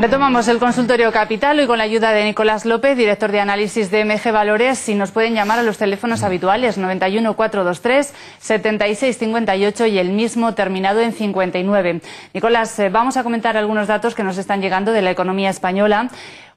Retomamos el consultorio capital hoy con la ayuda de Nicolás López, director de análisis de MG Valores. Si nos pueden llamar a los teléfonos habituales 91 423 76 58 y el mismo terminado en 59. Nicolás, eh, vamos a comentar algunos datos que nos están llegando de la economía española.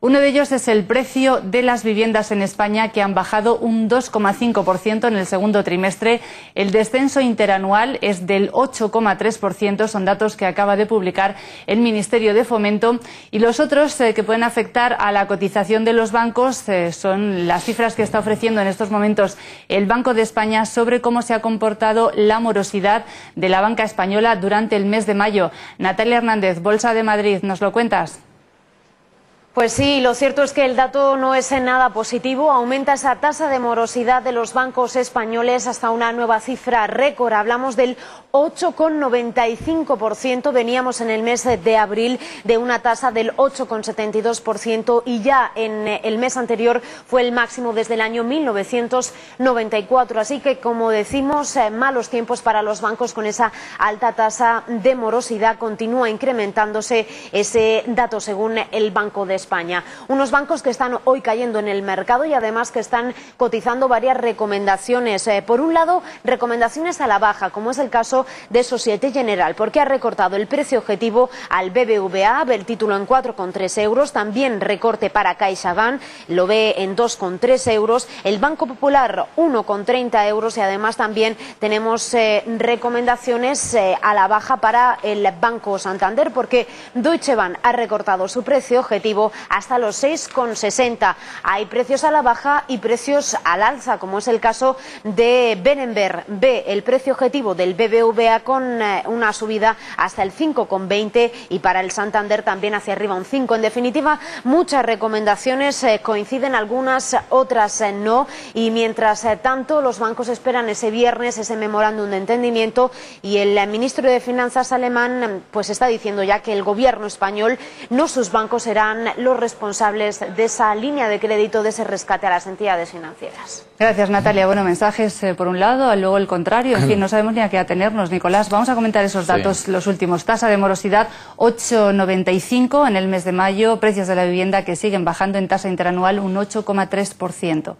Uno de ellos es el precio de las viviendas en España, que han bajado un 2,5% en el segundo trimestre. El descenso interanual es del 8,3%. Son datos que acaba de publicar el Ministerio de Fomento. Y los otros eh, que pueden afectar a la cotización de los bancos eh, son las cifras que está ofreciendo en estos momentos el Banco de España sobre cómo se ha comportado la morosidad de la banca española durante el mes de mayo. Natalia Hernández, Bolsa de Madrid, ¿nos lo cuentas? Pues sí, lo cierto es que el dato no es en nada positivo. Aumenta esa tasa de morosidad de los bancos españoles hasta una nueva cifra récord. Hablamos del 8,95%. Veníamos en el mes de abril de una tasa del 8,72% y ya en el mes anterior fue el máximo desde el año 1994. Así que, como decimos, eh, malos tiempos para los bancos con esa alta tasa de morosidad. Continúa incrementándose ese dato según el Banco de España. Unos bancos que están hoy cayendo en el mercado y además que están cotizando varias recomendaciones. Eh, por un lado, recomendaciones a la baja, como es el caso de Societe General, porque ha recortado el precio objetivo al BBVA, el título en 4,3 euros, también recorte para CaixaBank, lo ve en 2,3 euros, el Banco Popular 1,30 euros y además también tenemos eh, recomendaciones eh, a la baja para el Banco Santander, porque Deutsche Bank ha recortado su precio objetivo hasta los 6,60. Hay precios a la baja y precios al alza, como es el caso de Berenberg. B, el precio objetivo del BBVA con eh, una subida hasta el 5,20 y para el Santander también hacia arriba un 5. En definitiva, muchas recomendaciones eh, coinciden, algunas otras eh, no. Y mientras tanto, los bancos esperan ese viernes ese memorándum de entendimiento y el ministro de Finanzas alemán pues está diciendo ya que el gobierno español, no sus bancos, serán los responsables de esa línea de crédito, de ese rescate a las entidades financieras. Gracias, Natalia. Bueno, mensajes eh, por un lado, luego el contrario. En fin, no sabemos ni a qué atenernos, Nicolás. Vamos a comentar esos datos, los últimos. Tasa de morosidad 8,95 en el mes de mayo. Precios de la vivienda que siguen bajando en tasa interanual un 8,3%.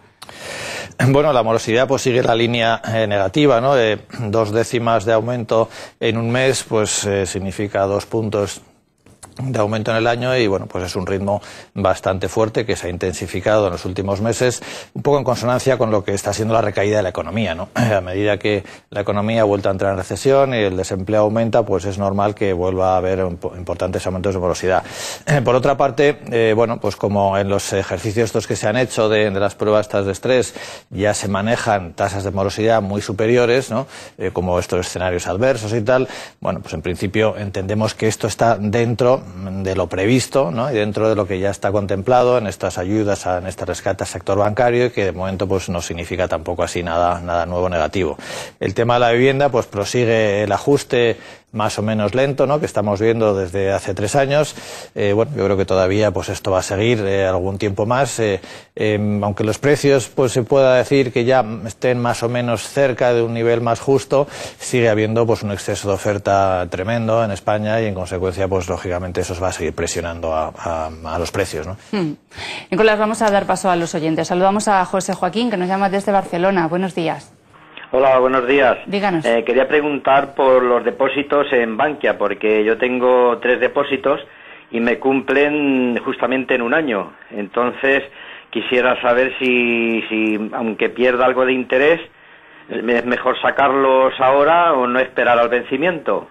Bueno, la morosidad pues sigue la línea eh, negativa, ¿no? dos décimas de aumento en un mes, pues eh, significa dos puntos de aumento en el año y bueno, pues es un ritmo bastante fuerte que se ha intensificado en los últimos meses, un poco en consonancia con lo que está siendo la recaída de la economía, ¿no? A medida que la economía ha vuelto a entrar en recesión y el desempleo aumenta, pues es normal que vuelva a haber importantes aumentos de morosidad. Por otra parte, eh, bueno, pues como en los ejercicios estos que se han hecho de, las pruebas estas de estrés ya se manejan tasas de morosidad muy superiores, ¿no? Eh, como estos escenarios adversos y tal, bueno, pues en principio entendemos que esto está dentro de lo previsto ¿no? y dentro de lo que ya está contemplado en estas ayudas, en este rescate al sector bancario y que de momento pues no significa tampoco así nada, nada nuevo negativo. El tema de la vivienda pues prosigue el ajuste más o menos lento, ¿no? que estamos viendo desde hace tres años. Eh, bueno, yo creo que todavía pues esto va a seguir eh, algún tiempo más, eh, em, aunque los precios pues se pueda decir que ya estén más o menos cerca de un nivel más justo, sigue habiendo pues un exceso de oferta tremendo en España y en consecuencia pues lógicamente eso va a seguir presionando a, los precios. ¿no? Hmm. Nicolás, vamos a dar paso a los oyentes. Saludamos a José Joaquín que nos llama desde Barcelona. Buenos días. Hola, buenos días. Díganos. Eh, quería preguntar por los depósitos en Bankia, porque yo tengo tres depósitos y me cumplen justamente en un año. Entonces, quisiera saber si, si aunque pierda algo de interés, es mejor sacarlos ahora o no esperar al vencimiento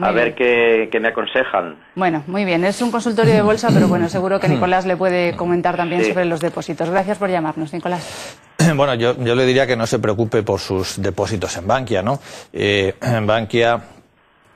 a ver qué, me aconsejan. Bueno, muy bien. Es un consultorio de bolsa, pero bueno, seguro que Nicolás le puede comentar también sobre los depósitos. Gracias por llamarnos, Nicolás. Bueno, yo, yo, le diría que no se preocupe por sus depósitos en Bankia, ¿no? Eh, Bankia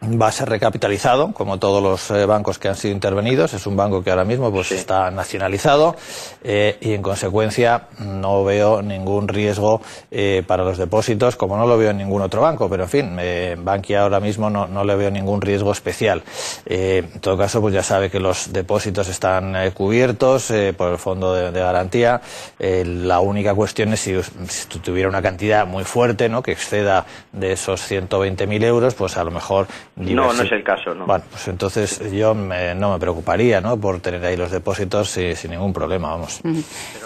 va a ser recapitalizado, como todos los eh, bancos que han sido intervenidos. Es un banco que ahora mismo pues, está nacionalizado eh, y, en consecuencia, no veo ningún riesgo eh, para los depósitos, como no lo veo en ningún otro banco. Pero, en fin, en Bankia ahora mismo no, no, le veo ningún riesgo especial. en todo caso, pues ya sabe que los depósitos están cubiertos por el fondo de, garantía. la única cuestión es si, si, tuviera una cantidad muy fuerte, ¿no? que exceda de esos 120.000 euros, pues a lo mejor No, no es el caso, ¿no? Bueno, pues entonces yo no me preocuparía, ¿no? Por tener ahí los depósitos sin ningún problema, vamos.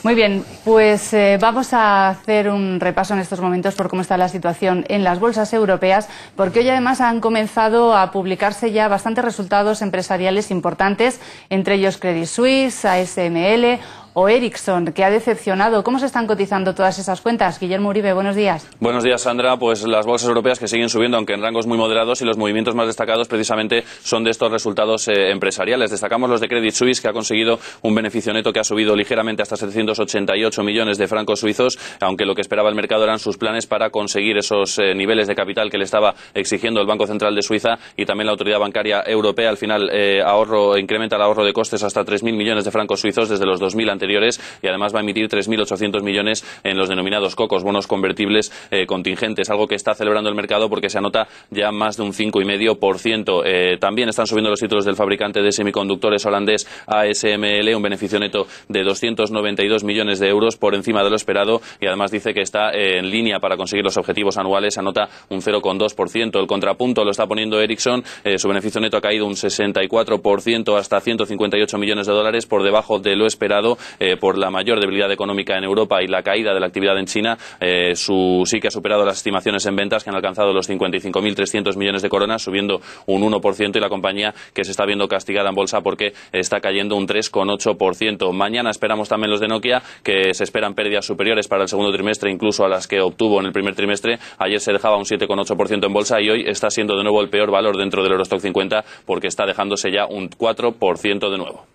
Muy bien, pues eh, vamos a hacer un repaso en estos momentos por cómo está la situación en las bolsas europeas, porque hoy además han comenzado a publicarse ya bastantes resultados empresariales importantes, entre ellos Credit Suisse, ASML o Ericsson, que ha decepcionado. ¿Cómo se están cotizando todas esas cuentas? Guillermo Uribe, buenos días. Buenos días, Sandra. Pues las bolsas europeas que siguen subiendo, aunque en rangos muy moderados, y los movimientos más destacados precisamente son de estos resultados eh, empresariales. Destacamos los de Credit Suisse, que ha conseguido un beneficio neto que ha subido ligeramente hasta 788 millones de francos suizos, aunque lo que esperaba el mercado eran sus planes para conseguir esos eh, niveles de capital que le estaba exigiendo el Banco Central de Suiza y también la Autoridad Bancaria Europea. Al final, eh, ahorro, incrementa el ahorro de costes hasta 3.000 millones de francos suizos desde los 2.000 anteriores y además va a emitir 3.800 millones en los denominados cocos, bonos convertibles eh, contingentes, algo que está celebrando el mercado porque se anota ya más de un 5,5%. Eh, también están subiendo los títulos del fabricante de semiconductores holandés ASML, un beneficio neto de 292 millones de euros por encima de lo esperado y además dice que está eh, en línea para conseguir los objetivos anuales, anota un 0,2%. El contrapunto lo está poniendo Ericsson, su beneficio neto ha caído un 64% hasta 158 millones de dólares por debajo de lo esperado por la mayor debilidad económica en Europa y la caída de la actividad en China, eh, su, sí que ha superado las estimaciones en ventas que han alcanzado los 55.300 millones de coronas, subiendo un 1% y la compañía que se está viendo castigada en bolsa porque está cayendo un 3,8%. Mañana esperamos también los de Nokia, que se esperan pérdidas superiores para el segundo trimestre, incluso a las que obtuvo en el primer trimestre. Ayer se dejaba un 7,8% en bolsa y hoy está siendo de nuevo el peor valor dentro del Eurostock 50 porque está dejándose ya un 4% de nuevo.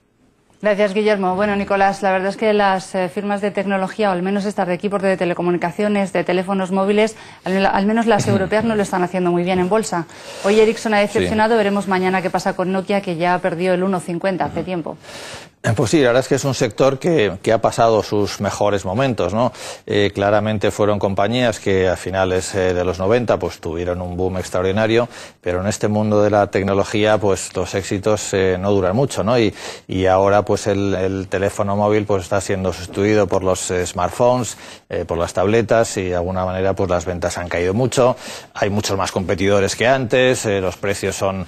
Gracias, Guillermo. Bueno, Nicolás, la verdad es que las eh, firmas de tecnología, o al menos estas de equipos de telecomunicaciones, de teléfonos móviles, al, menos las europeas no lo están haciendo muy bien en bolsa. Hoy Ericsson ha decepcionado, veremos mañana qué pasa con Nokia, que ya perdió el 1,50 hace tiempo. Eh, pues sí, la verdad es que es un sector que, ha pasado sus mejores momentos, ¿no? Eh, claramente fueron compañías que a finales eh, de los 90 pues tuvieron un boom extraordinario, pero en este mundo de la tecnología pues los éxitos no duran mucho, ¿no? Y, y ahora pues el, teléfono móvil pues está siendo sustituido por los smartphones, por las tabletas y de alguna manera pues las ventas han caído mucho, hay muchos más competidores que antes, los precios son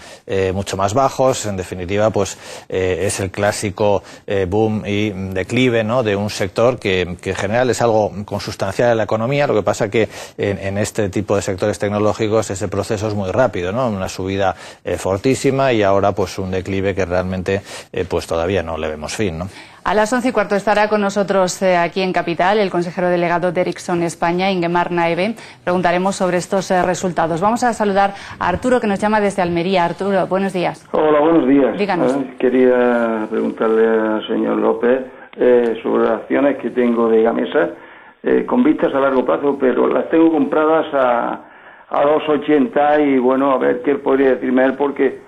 mucho más bajos, en definitiva pues es el clásico eh, boom y declive ¿no? de un sector que, en general es algo consustancial en la economía. Lo que pasa que en, este tipo de sectores tecnológicos ese proceso es muy rápido, ¿no? una subida eh, fortísima y ahora pues un declive que realmente eh, pues todavía no le vemos fin. ¿no? A las once y cuarto estará con nosotros eh, aquí en Capital el consejero delegado de Ericsson España, Ingemar Naeve. Preguntaremos sobre estos eh, resultados. Vamos a saludar a Arturo, que nos llama desde Almería. Arturo, buenos días. Hola, buenos días. Díganos. Eh, quería preguntarle al señor López sobre las acciones que tengo de Gamesa con vistas a largo plazo, pero las tengo compradas a, a 2,80 y bueno, a ver qué podría decirme él, porque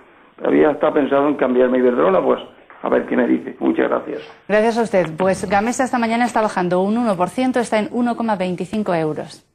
había estado pensado en cambiarme Iberdrola, pues a ver qué me dice. Muchas gracias. Gracias a usted. Pues Gamesa esta mañana está bajando un 1%, está en 1,25 euros.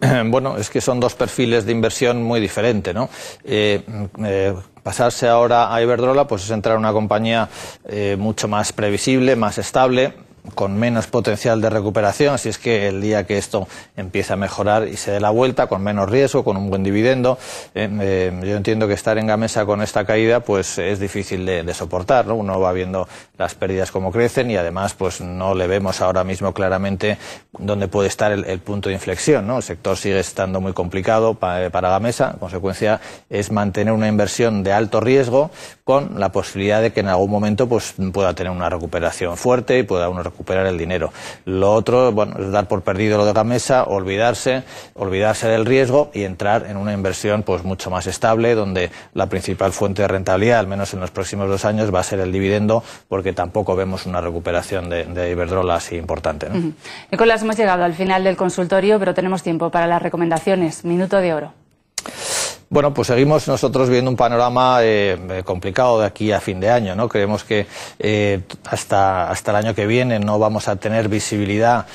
Bueno, es que son dos perfiles de inversión muy diferentes, ¿no? Eh, eh, pasarse ahora a Iberdrola, pues es entrar en una compañía eh, mucho más previsible, más estable, con menos potencial de recuperación, si es que el día que esto empiece a mejorar y se dé la vuelta, con menos riesgo, con un buen dividendo, eh, eh, yo entiendo que estar en Gamesa con esta caída pues es difícil de, soportar, ¿no? Uno va viendo las pérdidas como crecen y además pues no le vemos ahora mismo claramente dónde puede estar el, punto de inflexión, ¿no? El sector sigue estando muy complicado para, para Gamesa, en consecuencia es mantener una inversión de alto riesgo con la posibilidad de que en algún momento pues pueda tener una recuperación fuerte y pueda uno recuperar el dinero. Lo otro, bueno, es dar por perdido lo de Gamesa, olvidarse, olvidarse del riesgo y entrar en una inversión pues mucho más estable, donde la principal fuente de rentabilidad, al menos en los próximos dos años, va a ser el dividendo, porque tampoco vemos una recuperación de, Iberdrola así importante. Nicolás, hemos llegado al final del consultorio, pero tenemos tiempo para las recomendaciones. Minuto de oro. Bueno, pues seguimos nosotros viendo un panorama eh, eh, complicado de aquí a fin de año, ¿no? Creemos que eh, hasta, hasta el año que viene no vamos a tener visibilidad,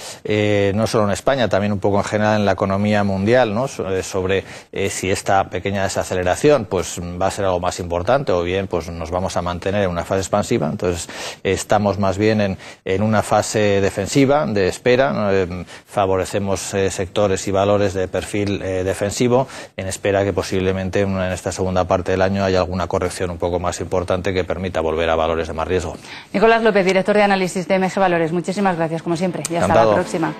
no solo en España, también un poco en general en la economía mundial, ¿no? Sobre si esta pequeña desaceleración pues va a ser algo más importante o bien pues nos vamos a mantener en una fase expansiva. Entonces estamos más bien en, en una fase defensiva, de espera. Favorecemos sectores y valores de perfil defensivo en espera que posiblemente posiblemente en esta segunda parte del año haya alguna corrección un poco más importante que permita volver a valores de más riesgo. Nicolás López, director de análisis de MG Valores, muchísimas gracias, como siempre, y hasta la próxima.